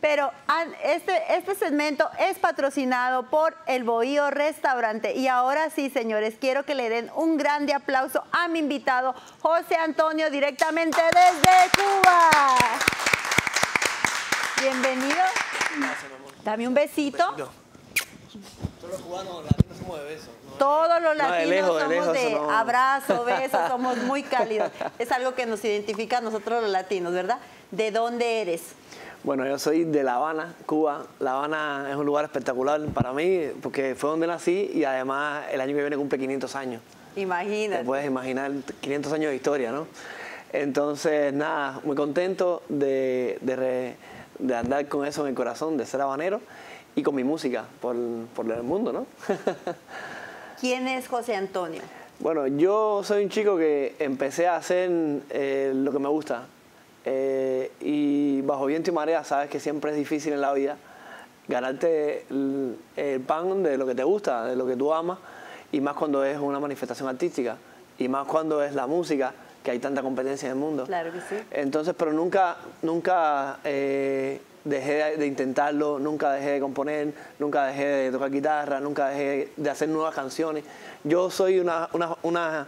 Pero este, este segmento es patrocinado por el Bohío Restaurante. Y ahora sí, señores, quiero que le den un grande aplauso a mi invitado, José Antonio, directamente desde Cuba. Bienvenido. Gracias, amor. Dame un besito. Todos los cubanos latinos somos de besos. Todos los latinos somos de, abrazo, besos, somos muy cálidos. Es algo que nos identifica a nosotros los latinos, ¿verdad? ¿De dónde eres? Bueno, yo soy de La Habana, Cuba. La Habana es un lugar espectacular para mí porque fue donde nací y además el año que viene cumple 500 años. Imagínate. Te puedes imaginar 500 años de historia, ¿no? Entonces, nada, muy contento de, de, andar con eso en el corazón, de ser habanero y con mi música por, por el mundo, ¿no? ¿Quién es José Antonio? Bueno, yo soy un chico que empecé a hacer eh, lo que me gusta, eh, y bajo viento y marea sabes que siempre es difícil en la vida ganarte el, pan de lo que te gusta, de lo que tú amas, y más cuando es una manifestación artística, y más cuando es la música, que hay tanta competencia en el mundo. Claro que sí. Entonces, pero nunca, nunca eh, dejé de intentarlo, nunca dejé de componer, nunca dejé de tocar guitarra, nunca dejé de hacer nuevas canciones. Yo soy una, una, una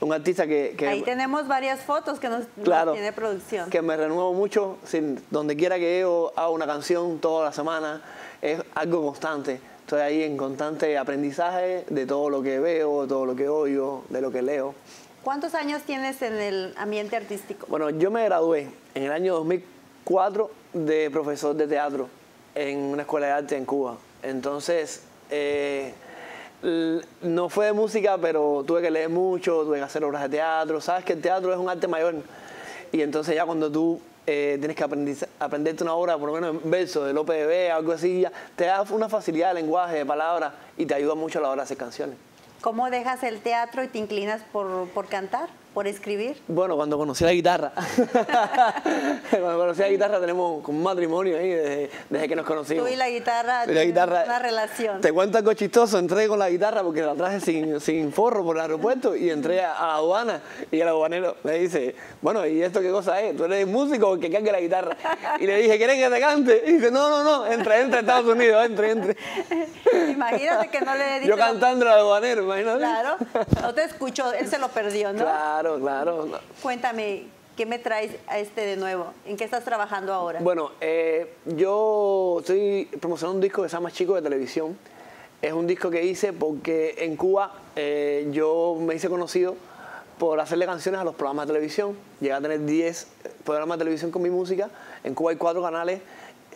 un artista que, Ahí tenemos varias fotos que nos, tiene producción. Que me renuevo mucho, sin, donde quiera que yo hago una canción toda la semana, es algo constante. Estoy ahí en constante aprendizaje de todo lo que veo, de todo lo que oigo, de lo que leo. ¿Cuántos años tienes en el ambiente artístico? Bueno, yo me gradué en el año 2004 de profesor de teatro en una escuela de arte en Cuba. Entonces, eh, no fue de música, pero tuve que leer mucho, tuve que hacer obras de teatro. Sabes que el teatro es un arte mayor. Y entonces ya cuando tú eh, tienes que aprender, aprenderte una obra, por lo menos en verso, de Lope de Vega, algo así, ya, te da una facilidad de lenguaje, de palabras, y te ayuda mucho a la hora de hacer canciones. ¿Cómo dejas el teatro y te inclinas por, por cantar? Por escribir? Bueno, cuando conocí la guitarra. cuando conocí la guitarra tenemos un matrimonio ahí desde, que nos conocimos. Tú y la guitarra, la guitarra una relación. Te cuento algo chistoso, entré con la guitarra porque la traje sin, sin forro por el aeropuerto y entré a, la aduana y el aduanero me dice, bueno, ¿y esto qué cosa es? ¿Tú eres músico o que cargue la guitarra? Y le dije, ¿quieres que te cante? Y dice, no, no, no, entra, entra a Estados Unidos, entre, entre. Imagínate que no le Yo cantando al aduanero, imagínate. Claro, no te escuchó, él se lo perdió, ¿no? Claro claro, Cuéntame, ¿qué me traes a este de nuevo? ¿En qué estás trabajando ahora? Bueno, eh, yo estoy promocionando un disco que se llama Chico de Televisión. Es un disco que hice porque en Cuba eh, yo me hice conocido por hacerle canciones a los programas de televisión. Llegué a tener 10 programas de televisión con mi música. En Cuba hay cuatro canales,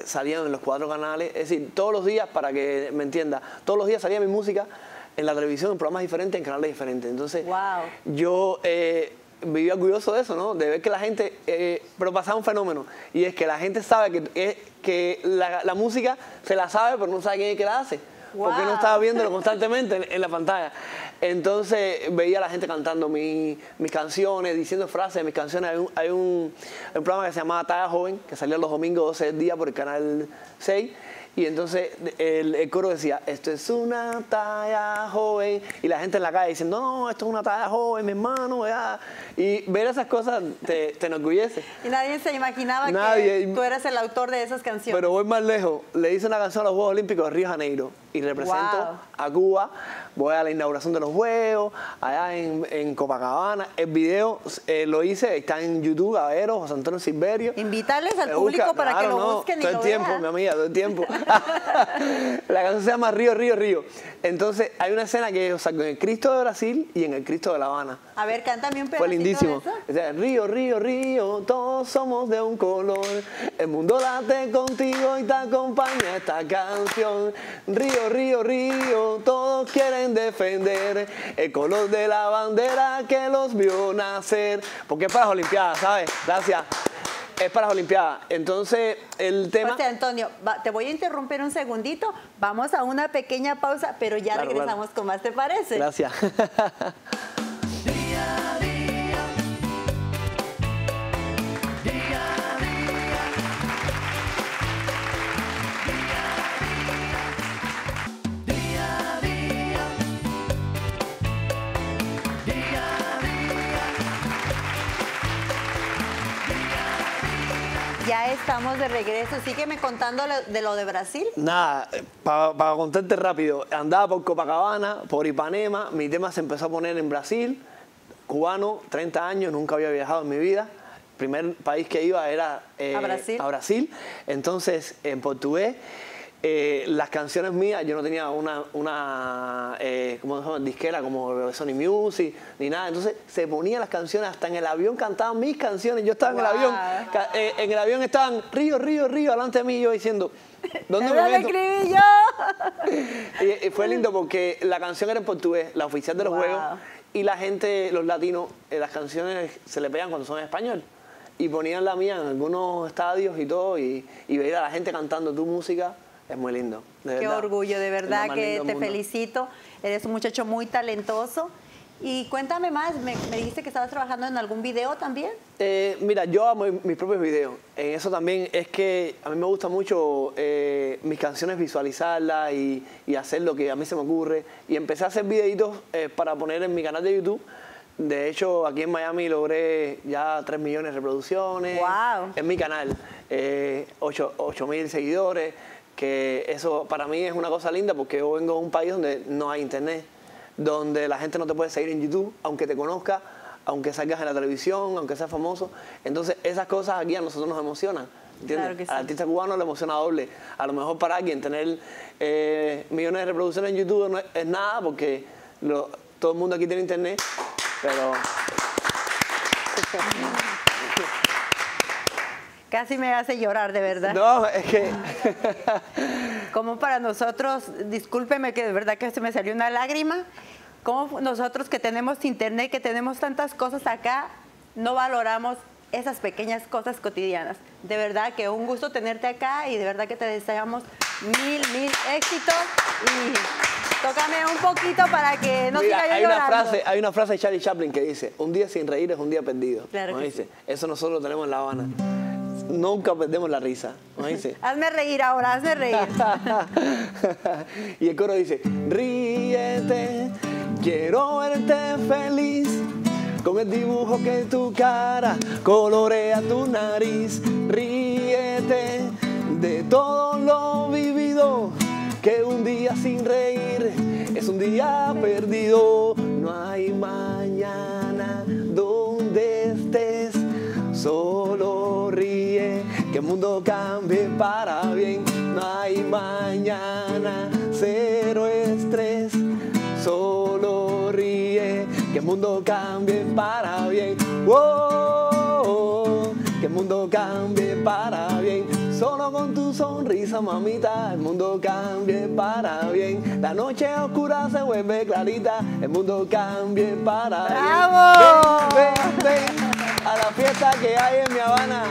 salían en los cuatro canales. Es decir, todos los días, para que me entienda, todos los días salía mi música en la televisión, en programas diferentes, en canales diferentes. Entonces, yo eh, vivía orgulloso de eso, ¿no? De ver que la gente, eh, pero pasaba un fenómeno, y es que la gente sabe que, eh, que la, música se la sabe, pero no sabe quién es que la hace. Porque no estaba viéndolo constantemente en, la pantalla. Entonces veía a la gente cantando mis canciones, diciendo frases de mis canciones. Hay un, hay un, programa que se llama Talla Joven, que salía los domingos 12 días por el canal 6 y entonces el, coro decía, esto es una talla joven. Y la gente en la calle diciendo, no, esto es una talla joven, mi hermano. Y ver esas cosas te, te enorgullece. Y nadie se imaginaba que tú eras el autor de esas canciones. Pero voy más lejos. Le hice una canción a los Juegos Olímpicos de Río Janeiro y represento a Cuba. Voy a la inauguración de los Juegos, allá en, en Copacabana. El video eh, lo hice, está en YouTube, a ver, José Antonio Silverio. Invitarles al público para que lo busquen todo y el tiempo, mi amiga, todo el tiempo. la canción se llama Río, Río, Río. Entonces, hay una escena que saco en el Cristo de Brasil y en el Cristo de La Habana. A ver, cántame un pedacito Fue lindísimo. río, río, río, todos somos de un color. El mundo late contigo y te acompaña esta canción. Río, río, río, todos quieren defender el color de la bandera que los vio nacer. Porque para las Olimpiadas, ¿sabes? Gracias. Es para las Olimpiadas. Entonces, el tema... José Antonio, te voy a interrumpir un segundito. Vamos a una pequeña pausa, pero ya regresamos con más, ¿te parece? Gracias. ya estamos de regreso. Sígueme contando de lo de Brasil. Nada, para contarte rápido, andaba por Copacabana, por Ipanema, mi tema se empezó a poner en Brasil, cubano, 30 años, nunca había viajado en mi vida. El primer país que iba era eh, a Brasil. Entonces, en portugués. Eh, las canciones mías, yo no tenía una, una eh, disquera como Sony Music ni nada. Entonces se ponían las canciones, hasta en el avión cantaban mis canciones. Yo estaba en el avión, eh, en el avión estaban Río, Río, Río, delante de mí, yo diciendo, ¿dónde me meto? escribí yo? y, fue lindo porque la canción era en portugués, la oficial de los juegos, y la gente, los latinos, las canciones se le pegan cuando son en español y ponían la mía en algunos estadios y todo, y, y veía a la gente cantando tu música es muy lindo. Qué orgullo, de verdad que te felicito. Eres un muchacho muy talentoso. Y cuéntame más, me, dijiste que estabas trabajando en algún video también. Eh, mira, yo amo mis propios videos. En eso también es que a mí me gusta mucho eh, mis canciones visualizarlas y, hacer lo que a mí se me ocurre. Y empecé a hacer videitos eh, para poner en mi canal de YouTube. De hecho, aquí en Miami logré ya 3 millones de reproducciones. Wow. En mi canal, 8 mil seguidores que eso para mí es una cosa linda porque yo vengo de un país donde no hay internet, donde la gente no te puede seguir en YouTube, aunque te conozca, aunque salgas en la televisión, aunque seas famoso. Entonces esas cosas aquí a nosotros nos emocionan. ¿Entiendes? Al artista cubano le emociona doble. A lo mejor para alguien tener eh, millones de reproducciones en YouTube no es, nada porque todo el mundo aquí tiene internet, pero... Casi me hace llorar, de verdad. No, es que... Como para nosotros, discúlpeme que de verdad que se me salió una lágrima, como nosotros que tenemos internet, que tenemos tantas cosas acá, no valoramos esas pequeñas cosas cotidianas. De verdad que un gusto tenerte acá y de verdad que te deseamos mil, mil éxitos y tócame un poquito para que no siga hay Una frase, hay una frase de Charlie Chaplin que dice, un día sin reír es un día perdido. Claro dice? Eso nosotros lo tenemos en La Habana nunca perdemos la risa. ¿no dice? hazme reír ahora, hazme reír. y el coro dice, ríete, quiero verte feliz. Con el dibujo que tu cara colorea tu nariz, ríete de todo lo vivido, que un día sin reír es un día perdido. Mundo cambie para bien, no hay mañana, cero estrés, solo ríe, que el mundo cambie para bien, que el mundo cambie para bien. Solo con tu sonrisa, mamita, el mundo cambie para bien. La noche oscura se vuelve clarita, el mundo cambie para bien a la fiesta que hay en mi Habana.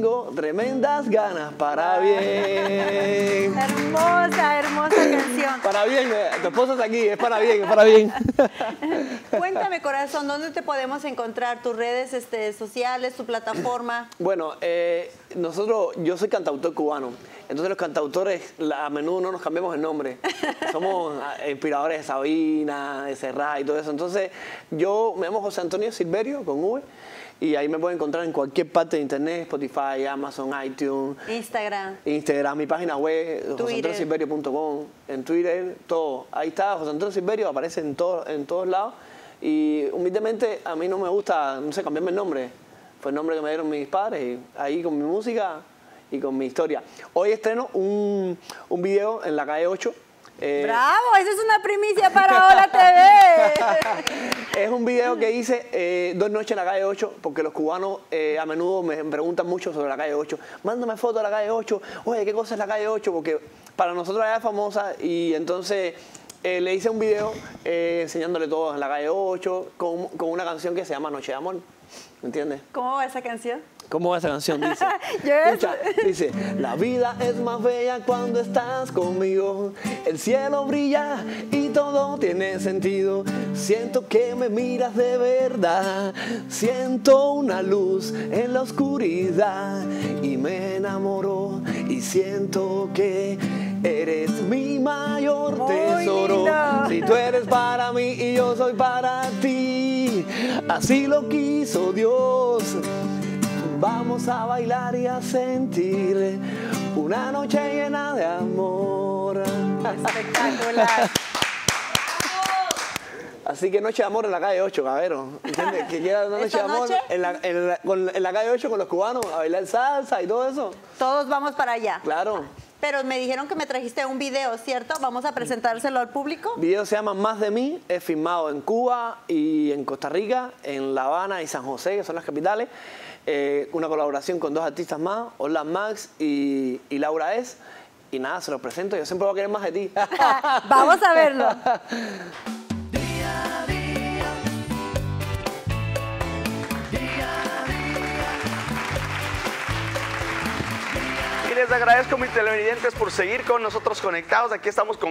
Tengo tremendas ganas para bien. Hermosa, hermosa canción. Para bien, eh, tu esposa está aquí, es para bien, es para bien. Cuéntame, corazón, ¿dónde te podemos encontrar? ¿Tus redes este, sociales, tu plataforma? Bueno, eh, nosotros, yo soy cantautor cubano. Entonces los cantautores a menudo no nos cambiamos el nombre. Somos ah, inspiradores de Sabina, de Serrat y todo eso. Entonces yo me llamo José Antonio Silverio con V y ahí me pueden encontrar en cualquier parte de internet, Spotify, Amazon, iTunes. Instagram. Instagram, mi página web, joseantoniosilverio.com, en Twitter, todo. Ahí está, José Antonio Silverio, aparece en, todo, en todos lados. Y humildemente a mí no me gusta, no sé, cambiarme el nombre. Fue el nombre que me dieron mis padres y ahí con mi música y con mi historia. Hoy estreno un, un video en la calle 8. Eh, ¡Bravo! Esa es una primicia para Hola TV. es un video que hice eh, dos noches en la calle 8, porque los cubanos eh, a menudo me preguntan mucho sobre la calle 8. Mándame foto de la calle 8. Oye, ¿qué cosa es la calle 8? Porque para nosotros es famosa y entonces le hice un video enseñándole todo en la calle 8 con, con una canción que se llama Noche de Amor. ¿Me entiendes? ¿Cómo va esa canción? ¿Cómo va esa canción? Dice, dice, la vida es más bella cuando estás conmigo. El cielo brilla y todo tiene sentido. Siento que me miras de verdad. Siento una luz en la oscuridad y me enamoro y siento que eres mi mayor tesoro. Si tú eres para mí y yo soy para ti, así lo quiso Dios Vamos a bailar y a sentir una noche llena de amor. Espectacular. Así que noche de amor en la calle 8, cabrón. ¿Entiendes? Que una noche de amor En, la, en la calle 8 con los cubanos, a bailar salsa y todo eso. Todos vamos para allá. Claro. Pero me dijeron que me trajiste un video, ¿cierto? Vamos a presentárselo al público. El video se llama Más de mí, es filmado en Cuba y en Costa Rica, en La Habana y San José, que son las capitales. Eh, una colaboración con dos artistas más, Orlan Max y, y Laura Es. Y nada, se los presento, yo siempre voy a querer más de ti. Vamos a verlo. les agradezco mis televidentes por seguir con nosotros conectados. Aquí estamos con